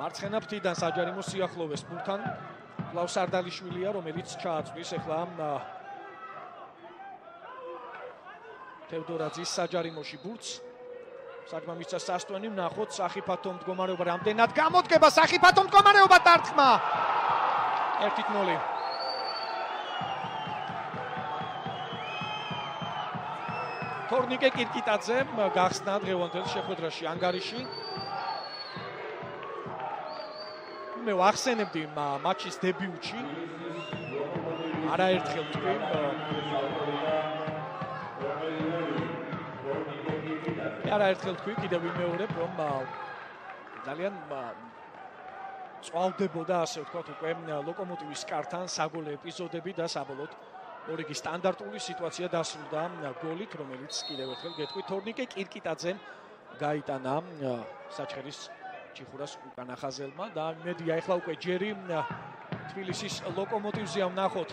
მარცხენა ფრთიდან საჯარიმო სიახლოვეს ფულთან ლავსარდალიშვილია რომელიც ჩააწვის ახლა თევდორაძის საჯარიმოში ბურთს. საჯმა მისცა სასტვენი ნახოთ საფიფათო მდგომარეობა რამდენად გამოდგება? საფიფათო მდგომარეობა დარტყმა! 1-0 თორნიკე კირკიტაძე გახსნა დღევანდელ შეხვედრაში ანგარიში მე ვახსენებდი მატჩის დებიუტში. არაერთხელ თქვი არაერთხელ თქვი კიდევ ვიმეორებ რომ ძალიან წვალდებოდა ასე ვთქვათ უკვე ლოკომოტივის კართან საგოლე ეპიზოდები და საბოლოოდ ორიგი სტანდარტული სიტუაცია დასრულდა გოლით რომელიც კიდევ ერთხელ გეტყვი თორნიკე კირკიტაძემ გაიტანა საჩხერის ჩიხურას უკანახაზელმა და მედია ეხლა უკვე ჯერი თბილისის ლოკომოტივზეა ვნახოთ